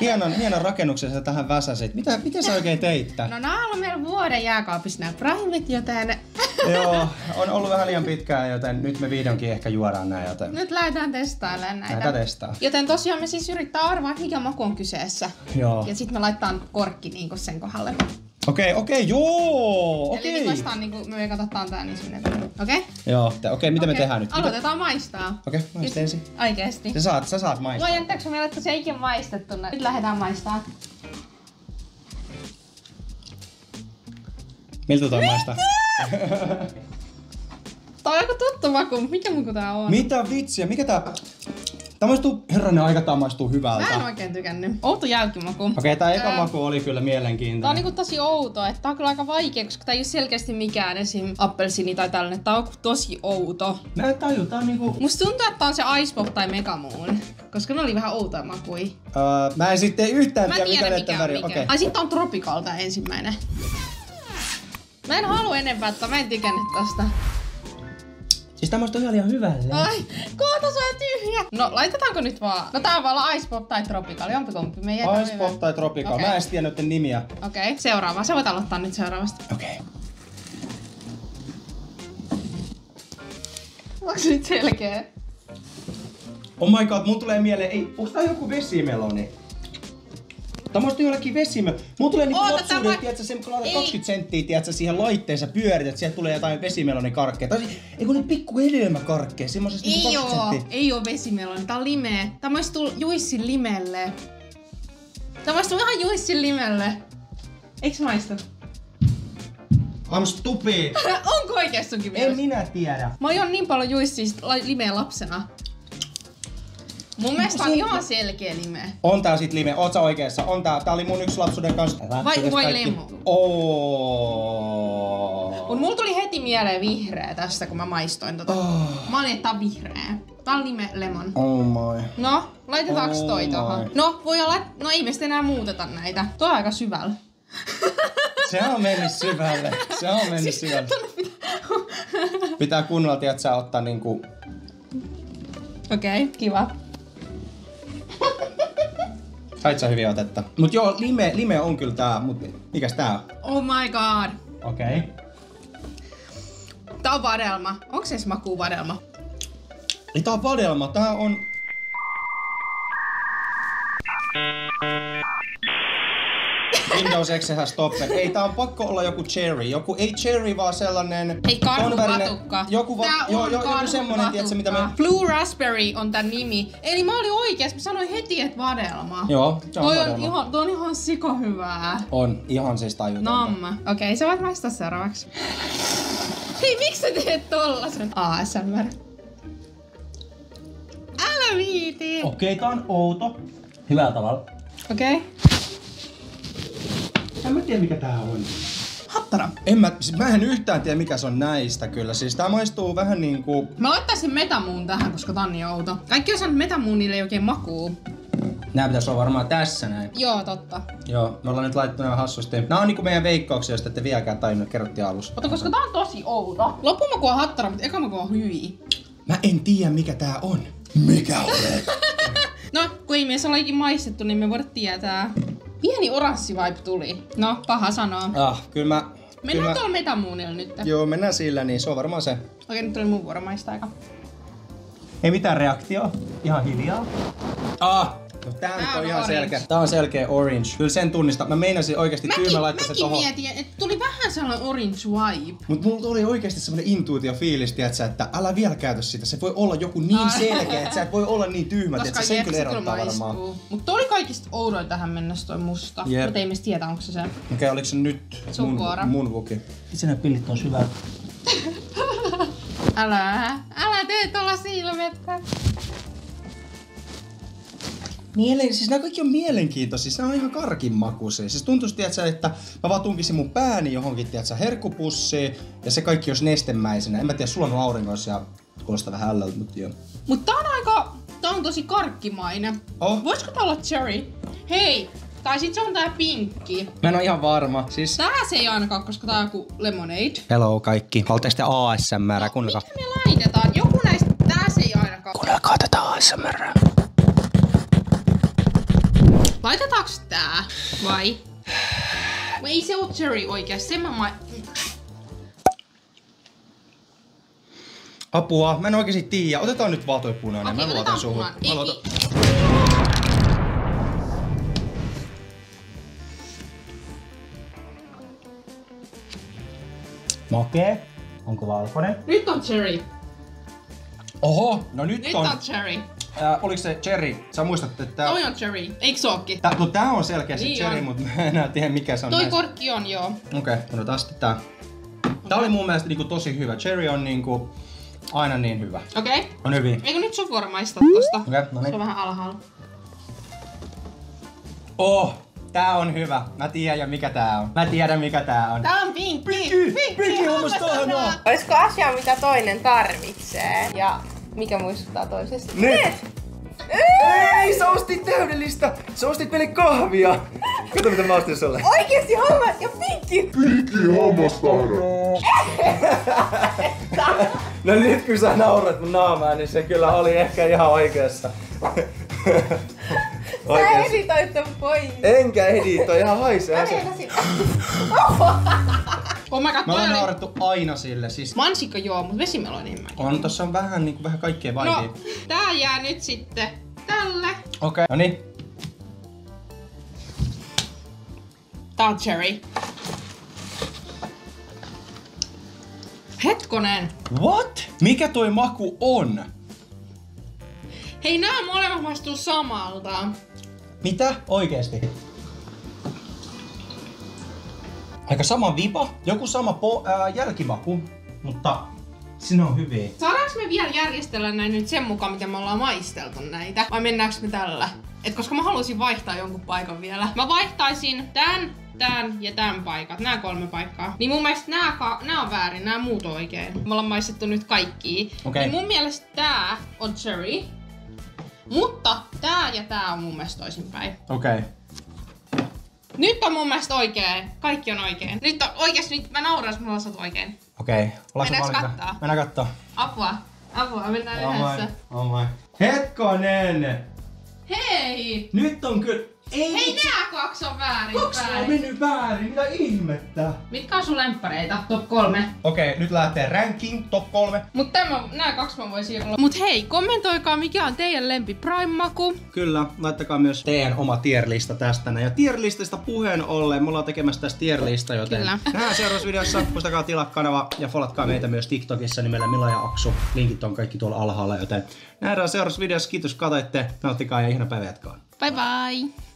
hienon, hienon rakennuksen sä tähän väsäsit. Mitä, mitä sä oikein teit? No nää on ollut meillä vuoden jääkaapissa nämä privit, joten Joo, on ollut vähän liian pitkään, joten nyt me vihdoinkin ehkä juodaan näin, joten nyt lähdetään testailemaan näitä. näitä testaa. Joten tosiaan me siis yrittää arvaa, mikä maku on kyseessä. Joo. Ja sitten me laittaa korkki niinku sen kohdalle. Okei, okei, joo, Eli okei. niin niinku, me katsotaan tää niin sinne. Okei? Okay? Joo, okei, mitä me tehdään nyt? Mitä- Aloitetaan maistaa. Okei, maista ensin. Oikeesti. Sä saat, sä saat maistaa. Voi jättääkö meille, että se ikinä maistettu? Nyt lähdetään maistaa. Miltä toi maistaa? Tää on aika tuttu maku. Mikä maku tää on? Mitä vitsiä? Mikä tää... Tää maistuu, herranen aika, tää maistuu hyvältä. Mä en oikein tykännyt. Outo jälkimaku. Okei, tää eka Ää, maku oli kyllä mielenkiintoinen. Tää on niinku tosi outo, että tää on kyllä aika vaikea, koska tää ei ole selkeästi mikään esim. appelsini tai tällainen. Tää on tosi outo. Mä en taju, tää on niinku... Musta tuntuu, että tää on se Ice Pop tai Megamoon. Koska ne oli vähän outoja makui. Öö, mä en sitten yhtään Mä tiedä, mikä mikä on väri. mikä. Okei. Ai sit on Tropical tää ensimmäinen. Mä en halua enempää, että mä en tykännyt tosta. Siis tää maistuu ihan liian hyvälle. Ai, kohta se on tyhjä. No, laitetaanko nyt vaan? No tää on vaan Ice Pop tai Tropical, jompikumpi. Me Ice Pop tai Tropical. Okei. Mä en tiedä noiden nimiä. Okei, okay, seuraava. Sä voit aloittaa nyt seuraavasta. Okei. Onko se nyt selkeä? Oh my god, mun tulee mieleen, ei, onks tää joku vesimeloni? Tää maistuu jollekin vesimeloni. Mun tulee niinku Oota, lapsuudesta, tää va- tiedätkö, se kun laitat Ei. 20 senttiä, tiedätkö, siihen laitteeseen pyörität, sieltä tulee jotain vesimelonikarkkeja. Tai siis, ei kun ne pikku hedelmäkarkkeja, semmosesta niinku Ei 20 oo, senttiä. ei oo vesimeloni. Tää on lime. Tää maistuu Juissin limelle. Tää maistuu ihan Juissin limelle. Eiks maistu? I'm stupid. Onko oikeesti sunkin En mielestä? minä tiedä. Mä oon niin paljon Juissista limeä lapsena. Mun mielestä on ihan selkeä lime. On tää sit lime, oot sä oikeassa. On tää, tää oli mun yksi lapsuuden kanssa. Vai- vai kaikki- lemu? Oo. Mut mulla tuli heti mieleen vihreä tästä, kun mä maistoin tota. Oh. Mä olin, että tää on vihreä. Tää on lime lemon. Oh my. No, laitetaanko Oh toi tohon? No, voi olla, no ei me sitten enää muuteta näitä. Toi on aika syvällä. Se on mennyt syvälle. Se on mennyt Siis syvälle. pitää... Pitää kunnolla, tiedät sä, ottaa niinku... Okei, okay, kiva. Sait sä hyviä otetta. Mut joo, lime, lime on kyllä tää, mut mikäs tää on? Oh my god. Okei. Okay. Tää on vadelma. Onko se makuu vadelma? Eli tää on vadelma, tää on... Windows X has stopped. Ei, tää on pakko olla joku cherry. Joku, ei cherry, vaan sellainen... Ei karhupatukka. Joku va- Tää joo, on joo, joku semmonen, tiedätkö, mitä me... Blue Raspberry on tän nimi. Eli mä olin oikeas, mä sanoin heti, että vadelma. Joo, se on Toi on vadelma. ihan, toi on ihan siko hyvää. On, ihan siis tajutonta. Namma. Okei, okay, sä voit maistaa seuraavaksi. Hei, miksi sä teet tollasen? ASMR. Älä viiti. Okei, tää on outo. Hyvällä tavalla. Okei. Okay. En mä tiedä mikä tää on. Hattara. En mä, siis mä en yhtään tiedä mikä se on näistä kyllä. Siis tää maistuu vähän niinku... Mä laittaisin Metamuun tähän, koska tää on niin outo. Kaikki on sanonut Metamuunille ei oikein makuu. Nää pitäis olla varmaan tässä näin. Joo, totta. Joo, me ollaan nyt laittu nämä hassusti. Nää on niinku meidän veikkauksia, joista ette vieläkään tajunnut, kerrottiin alussa. Mutta koska tää on tosi outo. Loppumaku on hattara, mutta eka maku on hyviä. Mä en tiedä mikä tää on. Mikä olet? No, kun ei meissä ole ikin maistettu, niin me voida tietää. Pieni oranssi vibe tuli. No, paha sanoa. ah, kyllä mä... Kyllä Mennään mä... tuolla Metamuunilla nyt. Joo, mennään sillä, niin se on varmaan se. Okei, nyt tuli mun vuoro maistaa aika. Ei mitään reaktio. Ihan hiljaa. Ah! No tää, Tää on on ihan orange. selkeä. Tää on selkeä orange. Kyllä sen tunnistaa. Mä meinasin oikeesti Mäkin, tyymä laittaa se mäkin tohon. mietin, että tuli vähän sellainen orange vibe. Mut mulla tuli oikeesti semmonen intuitio fiilis, tiiätsä, että älä vielä käytä sitä. Se voi olla joku niin Ai. selkeä, että sä et voi olla niin tyhmä, että sen kyllä se erottaa varmaan. Mut toi oli kaikista oudoin tähän mennessä toi musta. Jep. Mutta ei me tiedä, onko se se. Okei, okay, oliko se nyt Sun mun, vuoro. mun vuki? Itse ne pillit on syvä. Älä, älä tee tuolla silmettä. Mielen, siis nämä kaikki on mielenkiintoisia, siis nämä on ihan karkin makuisia. Siis tuntuisi, tiiätsä, että mä vaan tunkisin mun pääni johonkin, tiiätsä, herkkupussiin, ja se kaikki olisi nestemäisenä. En mä tiedä, sulla on auringossa ja kuulostaa vähän ällältä, mutta joo. Mut tää on aika, tää on tosi karkkimainen. Oh. Voisiko tää olla cherry? Hei, tai sit se on tää pinkki. Mä en oo ihan varma. Siis... Tää se ei ainakaan, koska tää on joku lemonade. Hello kaikki. Haluatteko te ASMR? Kuunnelkaa. Mitä me laitetaan? Joku näistä, tää se ei ainakaan. Kuunnelkaa tätä ASMR. Laitetaanko tää? Vai? Ei se oo cherry oikeesti. Sen mä ma... Apua, mä en oikeesti tiedä. Otetaan nyt vaan toi punainen. Okei, mä otetaan luotan suhun. Mä Ei, luotan... ei. Makee. Onko valkoinen? Nyt on cherry. Oho, no nyt, Nyt on. on cherry. Äh, oliko se cherry? Sä muistat, että tää... Toi on cherry. Eiks ookin? Tää, no tää on selkeästi Niin cherry, mutta mä en enää tiedä mikä se on Toi näistä. korkki on joo. Okei, okay, otetaan sitten tää. Tää oli mun mielestä niinku tosi hyvä. Cherry on niinku aina niin hyvä. Okei. Okay. On hyvin. Eikö nyt sun vuoro maistaa tosta? Okei, no Se niin. on vähän alhaalla. Oh, tää on hyvä. Mä tiedän jo mikä tää on. Mä tiedän mikä tää on. Tää on pinkki! Pinkki! Pinkki on musta ihanaa! Olisiko asia, mitä toinen tarvitsee? Ja mikä muistuttaa toisesta? Nyt! Ei, sä ostit täydellistä! Sä ostit meille kahvia! Kato mitä mä ostin sulle. Oikeesti homma ja pinkki! No nyt kun sä naurat mun naamaan, niin se kyllä oli ehkä ihan oikeassa. Sä editoit ton pois. Enkä editoi, ihan haisee. Se. Oh my god, Me toi ollaan oli... naurettu aina sille, siis Mansikka joo, mut vesimeloni enemmänkin. on tossa on vähän niinku vähän kaikkea No, vaikea. tää jää nyt sitten tälle. Okei. Okay. No niin. Tää on cherry. Hetkonen. What? Mikä toi maku on? Hei, nää molemmat maistuu samalta. Mitä? Oikeesti? Aika sama vipa, joku sama po- ää, jälkimaku, mutta sinä on hyviä. Saadaanko me vielä järjestellä näin nyt sen mukaan, miten me ollaan maisteltu näitä? Vai mennäänkö me tällä? Et koska mä haluaisin vaihtaa jonkun paikan vielä. Mä vaihtaisin tän, tän ja tän paikat. Nämä kolme paikkaa. Niin mun mielestä nämä, ka- nää on väärin, nämä muut on oikein. Me ollaan maistettu nyt kaikki. Okei. Niin mun mielestä tää on cherry. Mutta tää ja tää on mun mielestä toisinpäin. Okei. Okay. Nyt on mun mielestä oikein. Kaikki on oikein. Nyt on oikeesti, nyt mä nauran, jos mulla on oikein. Okei. Okay. Mennäänkö kattaa? Mennään kattoo. Apua. Apua, mennään Oh my. yhdessä. Oh my. Hetkonen! Hei! Nyt on kyllä... Ei Hei, nää kaksi on väärin Kaksi on mennyt väärin, mitä ihmettä? Mitkä on sun lemppareita? Top kolme. Okei, okay, nyt lähtee ranking top kolme. Mut tämä, nää kaksi mä voisin olla. Mut hei, kommentoikaa mikä on teidän lempi Prime-maku. Kyllä, laittakaa myös teidän oma tierlista tästä. näin. Ja tierlistasta puheen ollen, me ollaan tekemässä tästä tierlista, joten Kyllä. nähdään seuraavassa videossa. Muistakaa tilaa kanava ja follatkaa meitä myös TikTokissa nimellä Mila ja Aksu. Linkit on kaikki tuolla alhaalla, joten nähdään seuraavassa videossa. Kiitos kun katsoitte, nauttikaa ja ihana päivä jatkaa. Bye bye!